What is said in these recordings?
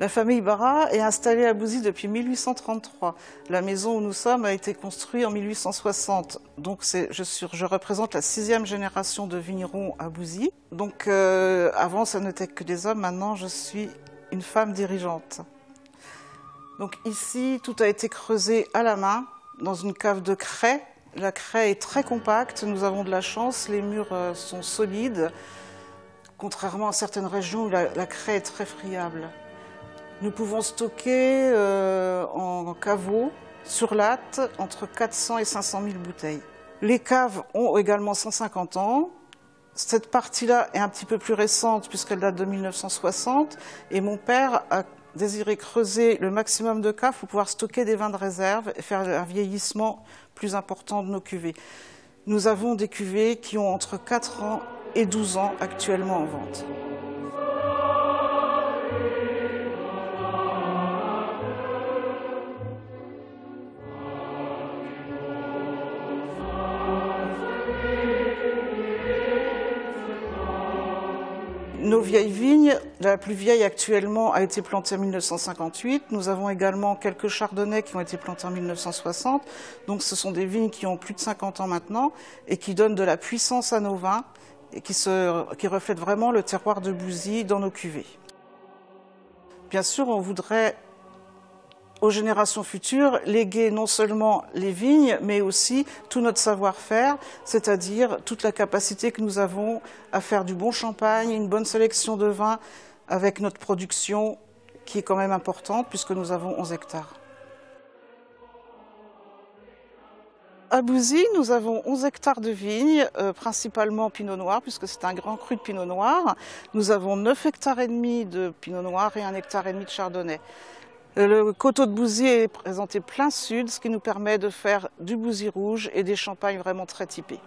La famille Barra est installée à Bouzy depuis 1833. La maison où nous sommes a été construite en 1860. Donc je, représente la sixième génération de vignerons à Bouzy. Donc euh, avant, ça n'était que des hommes. Maintenant, je suis une femme dirigeante. Donc ici, tout a été creusé à la main dans une cave de craie. La craie est très compacte. Nous avons de la chance. Les murs euh, sont solides. Contrairement à certaines régions où la craie est très friable. Nous pouvons stocker euh, en caveau sur latte entre 400 et 500 000 bouteilles. Les caves ont également 150 ans. Cette partie-là est un petit peu plus récente puisqu'elle date de 1960 et mon père a désiré creuser le maximum de caves pour pouvoir stocker des vins de réserve et faire un vieillissement plus important de nos cuvées. Nous avons des cuvées qui ont entre 4 ans et 12 ans actuellement en vente. Nos vieilles vignes, la plus vieille actuellement a été plantée en 1958. Nous avons également quelques chardonnays qui ont été plantés en 1960. Donc ce sont des vignes qui ont plus de 50 ans maintenant et qui donnent de la puissance à nos vins et qui, qui reflètent vraiment le terroir de Bouzy dans nos cuvées. Bien sûr, on voudrait aux générations futures léguer non seulement les vignes, mais aussi tout notre savoir-faire, c'est-à-dire toute la capacité que nous avons à faire du bon champagne, une bonne sélection de vins avec notre production qui est quand même importante puisque nous avons 11 hectares. À Bouzy, nous avons 11 hectares de vignes, euh, principalement Pinot Noir, puisque c'est un grand cru de Pinot Noir. Nous avons 9 hectares et demi de Pinot Noir et 1 hectare et demi de Chardonnay. Le coteau de Bouzy est présenté plein sud, ce qui nous permet de faire du Bouzy rouge et des champagnes vraiment très typés.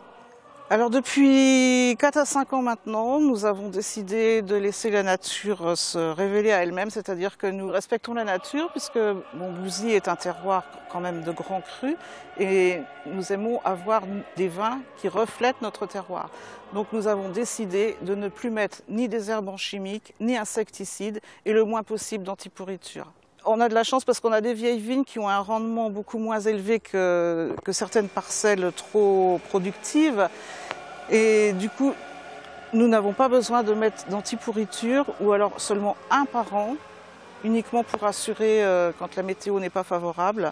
Alors depuis 4 à 5 ans maintenant, nous avons décidé de laisser la nature se révéler à elle-même, c'est-à-dire que nous respectons la nature puisque bon, Bouzy est un terroir quand même de grands crus et nous aimons avoir des vins qui reflètent notre terroir. Donc nous avons décidé de ne plus mettre ni des herbes chimiques, ni insecticides et le moins possible d'antipourriture on a de la chance parce qu'on a des vieilles vignes qui ont un rendement beaucoup moins élevé que, certaines parcelles trop productives. Et du coup, nous n'avons pas besoin de mettre d'antipourriture ou alors seulement un par an, uniquement pour assurer euh, quand la météo n'est pas favorable.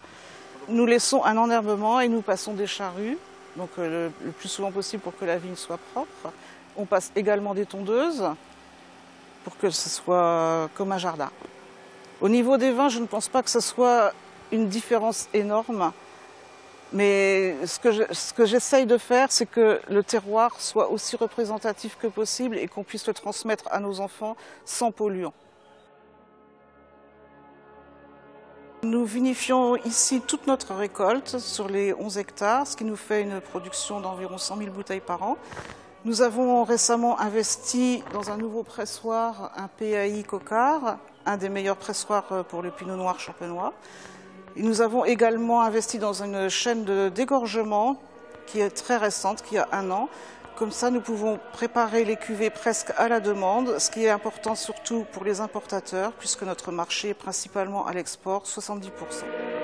Nous laissons un enherbement et nous passons des charrues, donc euh, le plus souvent possible pour que la vigne soit propre. On passe également des tondeuses pour que ce soit comme un jardin. Au niveau des vins, je ne pense pas que ce soit une différence énorme. Mais ce que j'essaye de faire, c'est que le terroir soit aussi représentatif que possible et qu'on puisse le transmettre à nos enfants sans polluants. Nous vinifions ici toute notre récolte sur les 11 hectares, ce qui nous fait une production d'environ 100 000 bouteilles par an. Nous avons récemment investi dans un nouveau pressoir, un PAI Cocard, un des meilleurs pressoirs euh, pour le pinot noir champenois. nous avons également investi dans une chaîne de dégorgement qui est très récente, qui a un an. Comme ça, nous pouvons préparer les cuvées presque à la demande, ce qui est important surtout pour les importateurs, puisque notre marché est principalement à l'export, 70%.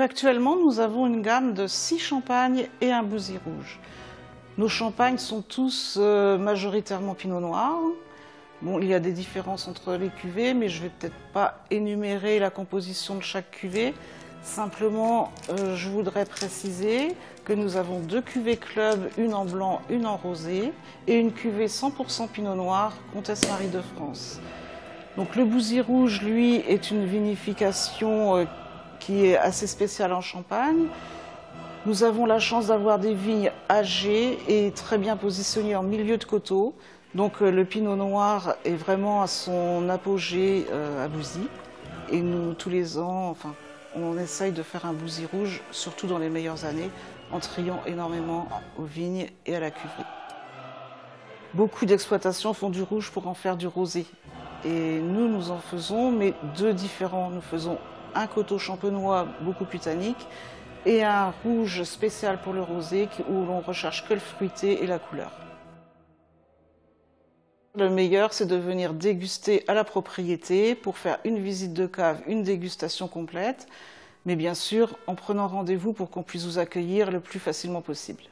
Actuellement, nous avons une gamme de six champagnes et un bouzy rouge. Nos champagnes sont tous euh, majoritairement pinot noir. Bon, il y a des différences entre les cuvées, mais je ne vais peut-être pas énumérer la composition de chaque cuvée. Simplement, euh, je voudrais préciser que nous avons deux cuvées club, une en blanc, une en rosé, et une cuvée 100% pinot noir, Comtesse Marie de France. Donc le bouzy rouge, lui, est une vinification euh, qui est assez spécial en Champagne. Nous avons la chance d'avoir des vignes âgées et très bien positionnées en milieu de coteau. Donc euh, le pinot noir est vraiment à son apogée euh, à Bouzy. Et nous, tous les ans, enfin on essaye de faire un bousy rouge, surtout dans les meilleures années, en triant énormément aux vignes et à la cuverie. Beaucoup d'exploitations font du rouge pour en faire du rosé. Et nous, nous en faisons, mais deux différents. Nous faisons un coteau champenois beaucoup plus tannique et un rouge spécial pour le rosé où l'on recherche que le fruité et la couleur. Le meilleur, c'est de venir déguster à la propriété pour faire une visite de cave, une dégustation complète, mais bien sûr en prenant rendez-vous pour qu'on puisse vous accueillir le plus facilement possible.